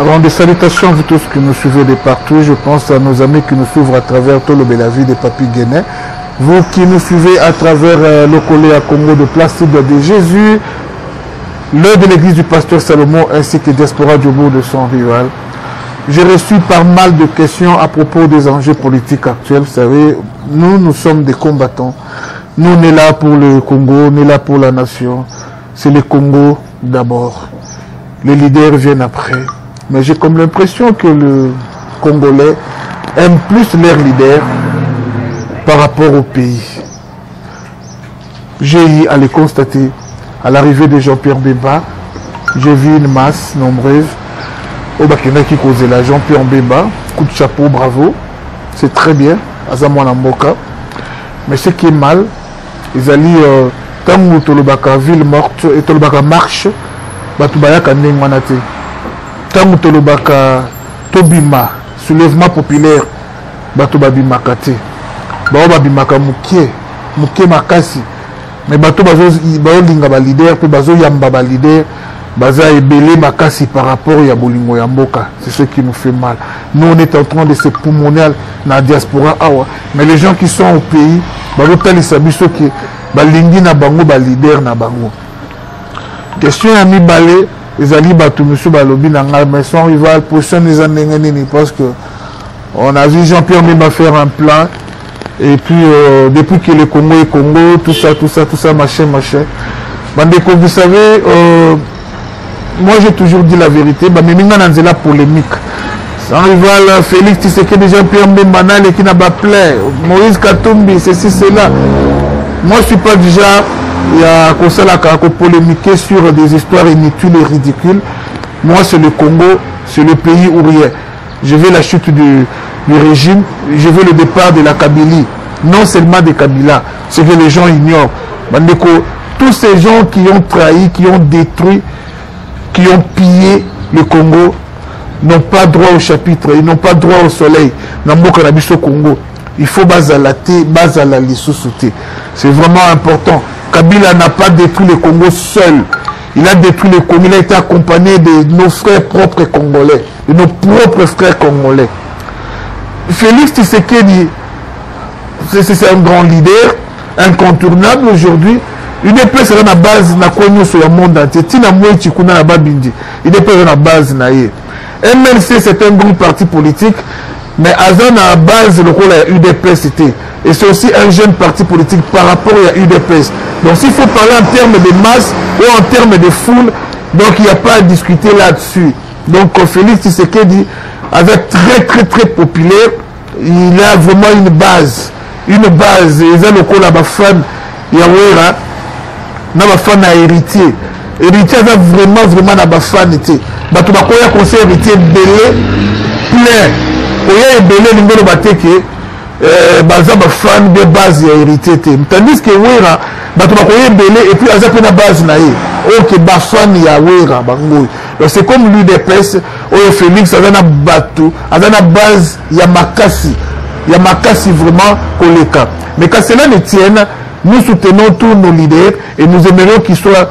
Avant des salutations, vous tous qui nous suivez de partout, je pense à nos amis qui nous suivent à travers tout le des des Papy Vous qui nous suivez à travers euh, le collet à Congo de Placide de Jésus, l'œil de l'église du pasteur Salomon ainsi que Diaspora bout de son rival. J'ai reçu pas mal de questions à propos des enjeux politiques actuels. Vous savez, nous, nous sommes des combattants. Nous, on est là pour le Congo, on est là pour la nation. C'est le Congo d'abord. Les leaders viennent après. Mais j'ai comme l'impression que le Congolais aime plus l'air leader par rapport au pays. J'ai eu à le constater à l'arrivée de Jean-Pierre Béba. J'ai vu une masse nombreuse au a qui causait la Jean-Pierre Béba, coup de chapeau, bravo. C'est très bien, Azamwana Moka. Mais ce qui est mal, ezali euh, ntango tolobaka ville morte eh, tolobaka marche bato bayaka ndenge wana te ntango tolobaka tobima soulèvement populaire bato babimaka te bango babimaka moke moke makasi mais bato bazolinga balider mpe bazoyamba balider baza ebele makasi par rapport ya bolingo ya mboka c'est ce qui nous fait mal nous on est en train de se poumoner na diaspora awa Mais les gens qui sont au pays, bazotalisa biso ke balingi na bango ba leader na bango. Question ya mibale ezali bato mosusu balobi na ngai mais son rival position eza ndenge nini parce que on a vu Jean-Pierre Bemba faire un plan et puis euh, depuis que le Congo est Congo, tout ça, tout ça, tout ça, machin, machin. Bandeko, vous savez, euh, moi j'ai toujours dit la vérité bamemi ngai na nzela polémique sans rival félix tisekedi jean pierre mbemba na aleki na baplaire maurice katumbi ceci cela moi je suis pas du genre ya polémiquer sur des histoires inutiles et ridicules moi c'est le Congo c'est le pays où rien je veux la chute du, régime je veux le départ de la Kabylie non seulement de Kabila ce que les gens ignorent tous ces gens qui ont trahi qui ont détruit qui ont pillé le Congo n'ont pas droit au chapitre ils n'ont pas droit au soleil na Congo il faut bas à la c'est vraiment important Kabila n'a pas détruit le Congo seul. Il a détruit le Congo, il a été accompagné de nos frères propres congolais, de nos propres frères congolais. Félix Tshisekedi, c'est un grand leader incontournable aujourd'hui udps aza na base na koi nyonso ya monde entier ntina moici kuna na babindi udps aza na base na ye mlc c'est un grand parti politique mais aza na base lokola ya udps te et c'est aussi un jeune parti politique par rapport ya udps donc s'il faut parler en termes de masse ou en termes de foule donc il n'y a pas à discuter là-dessus donc félix tshisekedi aza très très très populaire il a vraiment une base une base eza lokola bafane ya wera na bafane ya héritier héritier aza vraiment vraiment na bafane te bato bakoya conseil héritier ebele plein koya ebele elingi oloba te ke euh, baza bafane be base ya héritier te tandis ke wera bato bakoya ebele epuis aza mpe na base na ye oke bafane ya wera bangoyo c'est comme l'udps oyo felix aza na bato aza na base ya makasi ya makasi vraiment koleka mais qu'à cela ne tienne nous soutenons tous nos leaders et nous aimerions qu'ils soient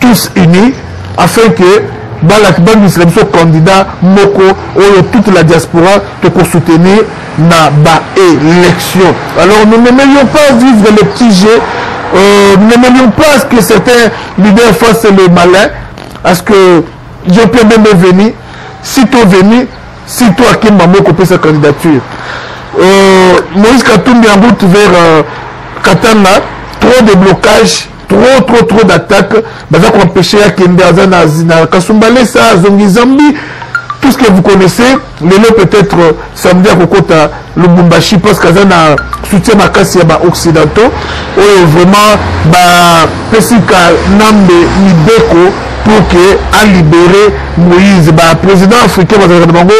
tous unis afin que balaki bandisela biso candidat moko oyo toute la diaspora tokosoutenir na baélection alors nous n'aimerions pas vivre le petit jeu euh, nous n'aimerions pas ce que certains leaders fassent le malin à ce que Jean Pierre Bemba est venu, si toi venu, si toi Akemba Moko peut sa candidature. Euh, Moïse Katumbi en route vers euh, Katanga, trop de blocages, trop trop trop d'attaques. Baza ko empêcher Akemba Azana Azina Kasumbalesa, Zongi Zambi, tout ce que vous connaissez. lelo peut-être samedi akokota lubumbashi parce que aza na soutien makasi ya baoccidentaux oyo vraiment bapesi kanambe mibeko pour que alibere moïse baprésident africain bazalaka na bango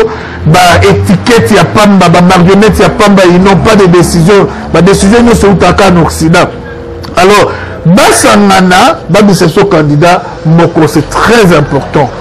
baétiquette ya pamba bamarionnette ya pamba ils n'ont pas de décision badécision nyonso eutaka na occident alors basangana babisa biso candidat moko c'est très important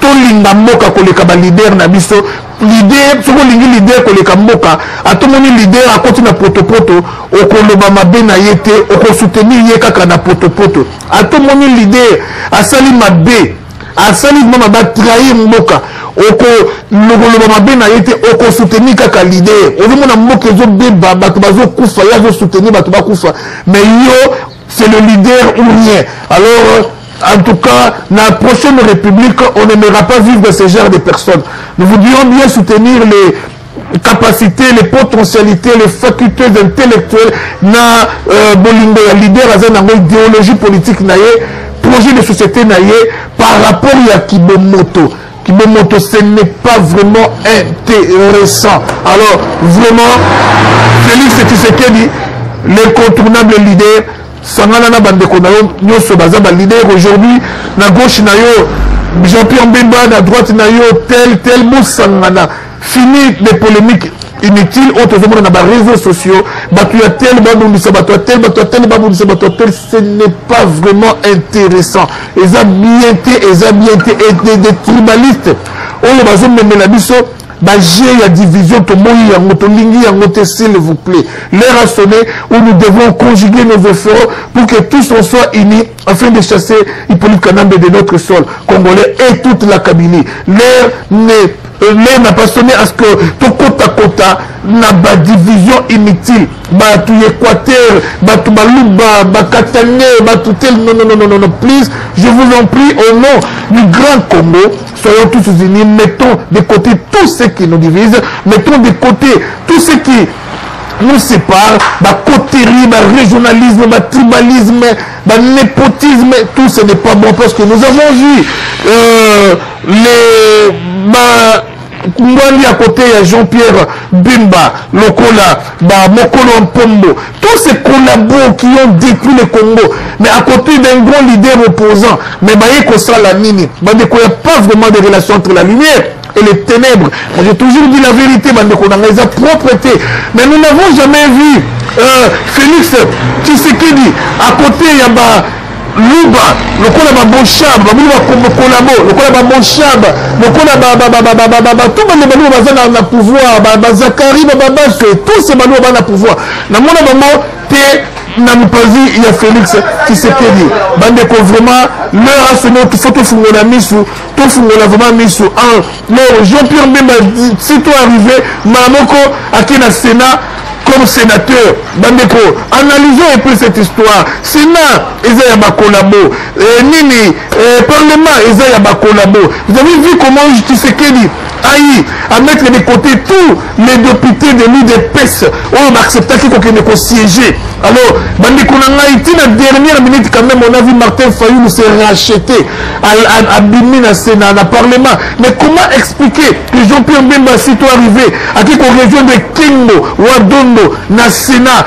Tolinga mboka koleka ba leader na biso leader soki olingi leader koleka mboka atomoni leader akoti na potopoto okoloba mabe na ye te okosoutenir ye kaka na potopoto atomoni leader asali mabe asali mama batrahir mboka okoloba mabe na ye te okosoutenir kaka leader ozomona mboka ezobeba bato bazokufa ye azosoutenir bato bakufa mais yo C'est le leader ou rien. Alors, en tout cas, dans la prochaine République, on n'aimera pas vivre de ce genre de personnes. Nous voudrions bien soutenir les, capacité les potentialités les facultés intellectuelles na euh, bolingo ya leader aza nango idéologie politique na ye projet de société na ye par rapport ya kibomoto kibomoto ce n'est pas vraiment intéressant alors vraiment félix tshisekedi l'incontournable leader sangana na bandeko na yo nyonso baza baleader aujourd'hui na gauche na yo jean-pierre mbemba na droite na yo tel tel bosangana fini les polemiques inutile oyo tozomona na bareseau sociaux bato ya tel babundisa bato ya tel bato ya tel babundisa bato ya tel ce n'est pas vraiment intéressant eza bien te eza bien te et des tribalistes oyo bazomemela biso baje ya division tomoyi yango tolingi yango te s'il vous plaît l'heure a sonné où nous devons conjuguer nos efforts pour que tous on soit unis afin de chasser Hippolyte Kanambe de notre sol congolais et toute la Kabylie l'heure n'est euh, l'air n'a pas sonné à ce que to kota kota na badivision inutile bato ya équateur bato baluba bakatane bato tel non non non non non please je vous en prie au nom du grand Congo soyons tous unis, mettons de côté tout ce qui nous divise, mettons de côté tout ce qui nous sépare, coterie, régionalisme, tribalisme, Ba nepotisme tout ce n'est pas bon parce que nous avons vu euh, les ba ngwandi ya kote ya jean-pierre bimba lokola bamokolo ya mpombo tous ces collabos qui ont détruit le congo mais à côté d'un grand leader opposant mais baye kosala nini bandeko ya pas vraiment des relations entre la lumière et les ténèbres. Moi, j'ai toujours dit la vérité, Bandeko Nangaïza, propreté. Mais nous n'avons jamais vu euh, Félix Tshisekedi à côté, il y a bah, luba lokola baboshab babuli bakolabo lokola baboshab lokola bato bande baluba baza na pouvoir bazakari bababaso tout se baluba baa na pouvoir namona bango te na mopanzi ya félix tshisekedi bandeko vraiment leur asoneo kifotofungola misu tofungola vraiment miso en leo jean pierre mbemba sito arrivé mbala moko ake na sénat comme sénateur bandeko analysons un peu cette histoire sénat eza ya bakolabo euh, nini euh, parlement eza ya bakolabo vous avez vu comment tshisekedi ayi à mettre de côté tous les députés de l'udps oyo baacceptaki kokende kosiéger alors bandeko na ngai ti na dernière minute quand même on a vu martin fayulu se racheter abimi na sénat na parlement mais comment expliquer que jean pierre bemba sito arrivé ake korejoindre kingo wadondo na sénat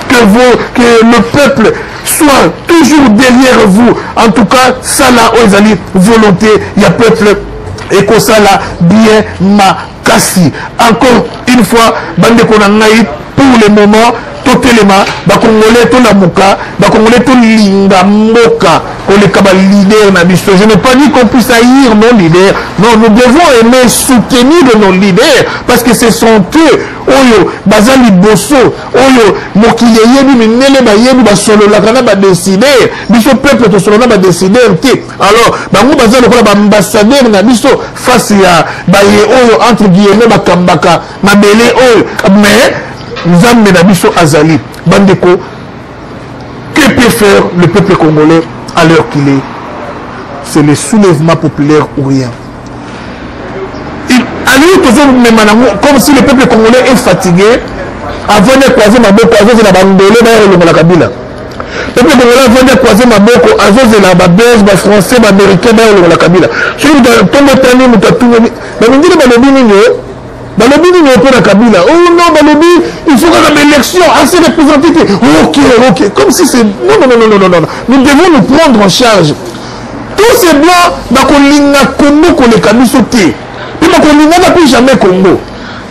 que vous que le peuple soit toujours derrière vous en tout cas sala oyo ezali volonté ya peuple ekosala bien makasi encore une fois bandeko na ngai pour le moment totelema bakongole tolamuka bakongole tolinga mboka koleka balider na biso je ne pas dit qu'on puisse haïr nos leaders non nous devons aimer soutenir nos leaders parce que ce sont eux oyo baza liboso oyo mokili eyebi mindele bayebi basololaka na badesider biso peuple tosolola na badesider te alors bango baza lokola baambassadeur na biso face ya baye oyo entre guillemets bakambaka mabele oyo mais nzambe na biso azali bandeko que peut faire le peuple congolais à l'heure qu'il est c'est le soulèvement populaire ou rien alingi kozomema nango comme si le peuple congolais est fatigue avandi akoise maboko azozela bandole baya kolongola kabila peuple congolais avandi akoise maboko azozela babelge bafrançais baaméricain baya kolongola kabila soki moto ntongo etani moto atungeli bamindele balobi nini o balobi nini mpo na kabila o oh, non balobi il faut kaka baélection ase représente te ok ok comme si c'est non non non non non nous devons nous prendre en charge Tous ces blancs bakolinga Congo koleka biso te mpe bakolingaka mpe jamais Congo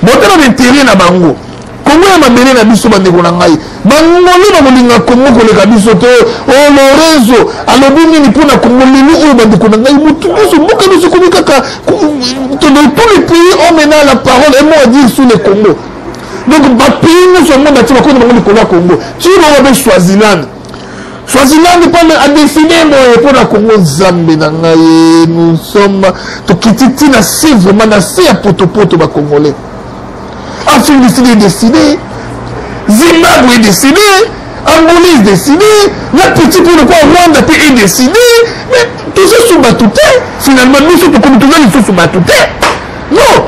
botala na intere na bango kongo ya mabele na biso bandeko na ngai bangole bakolinga kongo koleka biso te o oh, lorenzo alobi nini mpo na kongo lelo oyo bandeko na ngai motu nyonso mboka biso ekomi kaka todoi tous les pays ont maintenant la parole emo adire sur le congo donc bapays nyonso yango bati bakoni bango likolo ya kongo tiro wabe swaziland Swaziland mpo a décidé boye mpo na Congo Nzambe na ngai nous sommes tokiti ti na se vraiment na se ya potopoto ba Congolais Afrique du Sud est décidé Zimbabwe est décidé Angola est décidé na petit mpo lokwa Rwanda mpe est décidé mais toza sous bato te finalement biso tokomi toza lisusu bato te non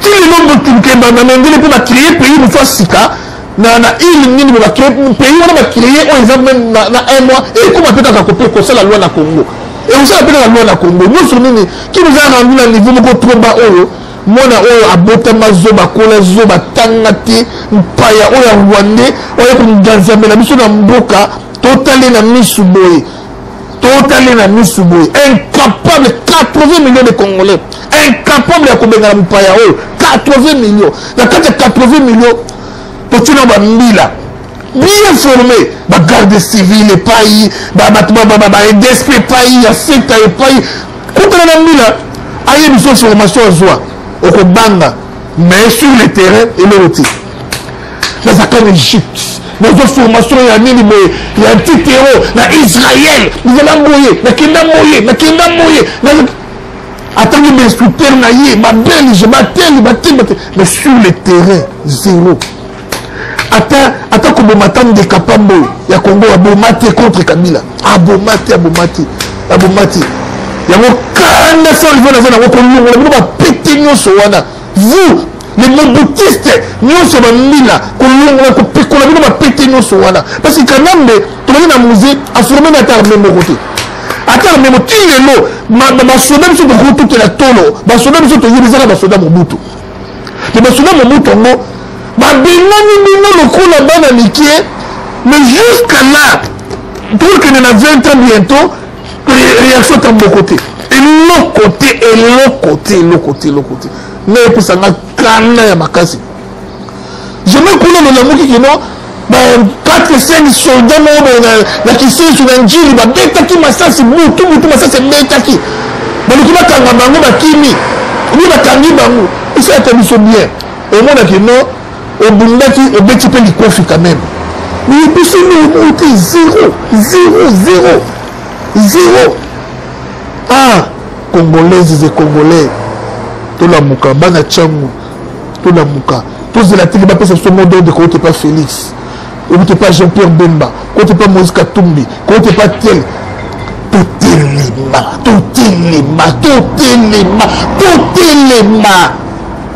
ti lelo botunkebanda na ndele mpo bacreye pays mosusu ya sika na na ile nini ba créer pays wana ba créer oyo eza même na, na un mois et ekoma mpe kaka kope kosala loi na congo ekosala mpe kaka loi na congo nyonso nini ki nous a rendu na niveau moko trop bas oyo mwana oyo abotama zoba akola zoba atanga te mpaya oyo ya rwandais oyo konganzamela biso na mboka totale na misu boye totali na misu boye incapable 80 millions de congolais incapable ya kobengana mopaya oyo 80 millions na kati ya 80 millions totina bambila bien formé bagarde civil epai bato baedesp epai ya seta epai kutana na mbila aye biso formation azwa okobanga mais sur le terrain eloko te nazalaka na egypte nazwa formation ya nini boye ya ntitero na israel nazala boye nakenda boye nakenda boye atangi bainstructeur na ye babelge bateli batemba te mais sur le terrain zero ata ata koboma ata ndeka pambo ya kongo aboma te contre kabila aboma te aboma te aboma te yango kanda fo livo naza nango kolongola bino bapete nyonso wana vous les mobutiste nyonso bambila kolongola kopikola bino bapete nyonso wana parce que kanambe tobandi na muse aforme na ata arme moko te ata arme moko ti lelo basoda biso tokoki tokela tolo basoda biso toyebi ezaka basoda mobutu te basoda mobutu yango babengani bino lokola bana mike mais jusqu'à là tokokende na 20 ans bientôt réaction ata moko te eloko te eloko te eloko te eloko te ngai epesa nga kanda ya makasi jamais kuna nolamuki kino ba 4 5 soldat moko boye na kisensu na njili babetaki masasi butu butu masasi ebetaki baluki bakanga bango bakimi obi bakangi bango esalaka biso bien omonaki no Obundaki obeti pe likofi quand meme mais biso nde omoki zero zero zero zero ah congolaise ze congolais tolamuka bana cangu tolamuka tozela teke bapesa biso modo de koyote pa félix koyote pa jean pierre bemba koyote pa moïse katumbi koyote pa tel totelema totelema totelema totelema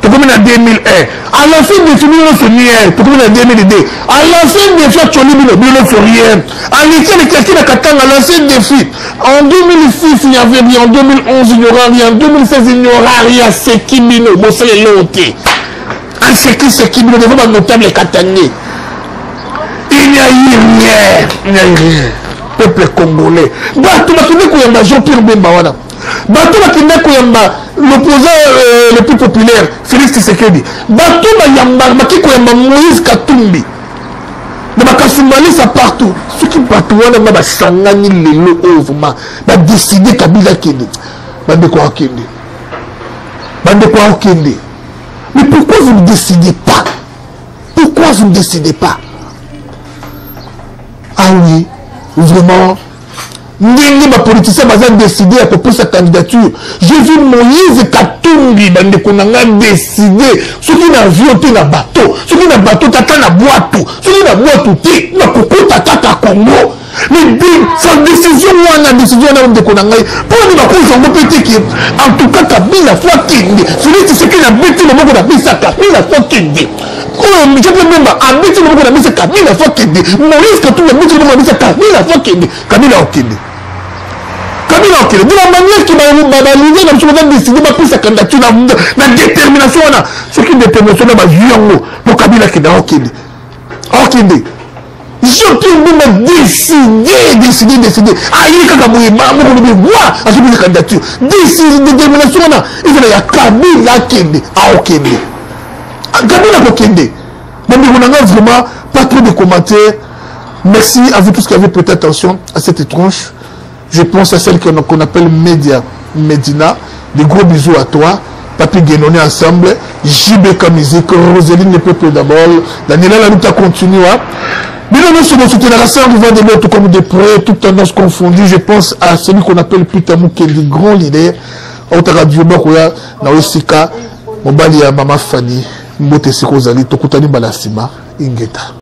tokomi na 2001 à la fin de fini nyonso nier tokomi na 2002 à la fin de fi acoli bino bino nyonso rien aleki aleki aki na katanga la fin de fi en 2006 il n'y avait rien en 2011 il n'y aura rien en 2016 il n'y aura rien aseki bino bosala eloko te aseki seki bino devo banotable katangais il n'y a eu rien il n'y a eu rien peuple congolais bato bakende koyamba jean pierre bemba wana bato bakenda koyamba l'opposant euh, le plus populaire félix tisekedi bato bayamba baki koyamba moïse katumbi na bakasumbalisa partout soki bato wana ma basangani lelo oyo vraimen badeside kabila akende bandeko akende bandeko akende mais pourquoi vous ne décidez pas pourquoi vous ne décidez pas ah oui vraiment ndenge bapoliticien baza décide ya kopesa candidature je vu moïse katumbi bandeko na ngai décide soki na avion te na bateau soki na bateau te ata na bwatu soki na bwatu te nakokota kaka congo sa décision wana décision wana ndeko na ngai mpo nani bakozwa ngo mpe teke en tout cas kabila fo akende felix seke na beti loboko na bisaka kabila fo akende oyo mjete bemba abeti loboko na biso kabila fo akende moïse katumbi abeti loboko na biso kabila fo akende kabila okende kabila okende de la manière ke balider na biso baza décide bapesa candidature na détermination wana soki détermination na bazwi yango mpo kabila akende aokende aokende Soki obima décidé décidé décidé aye kaka boye bango kolobi wa azobisa candidature décide détermination wana ezala ya kabila akende aokende kabila akokende bandeko na ngai vraiment pas trop de commentaires merci à vous tous qui avez prêté attention à cette tronche Je pense à celle qu'on appelle Media, Medina. Des gros bisous à toi. Papi Guénoné ensemble. JBK Musique, Roseline Le Peuple d'abord. Daniela la lutte continue. Hein. Bino nyonso bosutenaka sans vivant de l'autre comme de près, toute tendance confondue. Je pense à celui qu'on appelle Peter Mukendi, grand leader. Autaka Dioba Koya, Naosika, Mobali ya Mama Fanny. Mbote Siko Zali, Tokutani Balasima, Ingeta.